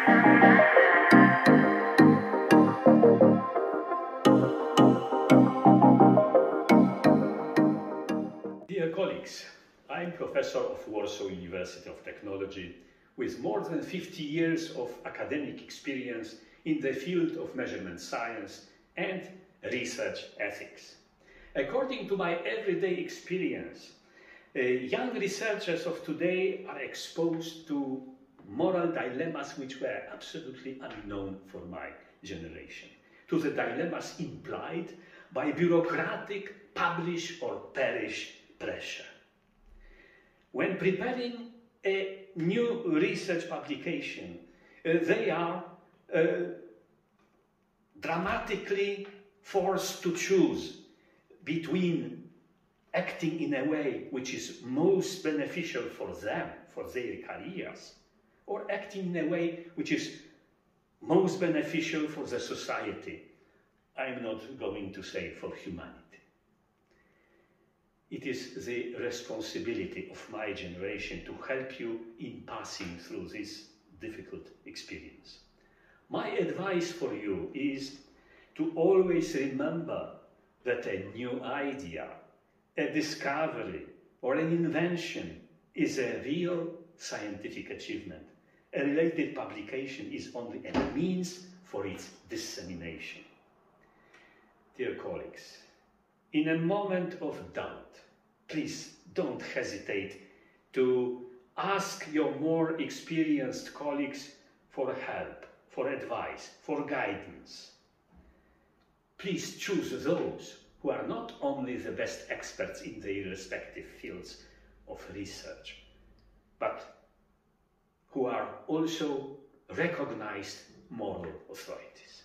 Dear colleagues, I'm professor of Warsaw University of Technology with more than 50 years of academic experience in the field of measurement science and research ethics. According to my everyday experience, uh, young researchers of today are exposed to moral dilemmas which were absolutely unknown for my generation, to the dilemmas implied by bureaucratic publish or perish pressure. When preparing a new research publication, uh, they are uh, dramatically forced to choose between acting in a way which is most beneficial for them, for their careers, or acting in a way which is most beneficial for the society. I'm not going to say for humanity. It is the responsibility of my generation to help you in passing through this difficult experience. My advice for you is to always remember that a new idea, a discovery, or an invention is a real scientific achievement. A related publication is only a means for its dissemination. Dear colleagues, in a moment of doubt, please don't hesitate to ask your more experienced colleagues for help, for advice, for guidance. Please choose those who are not only the best experts in their respective fields of research, but who are also recognized moral authorities.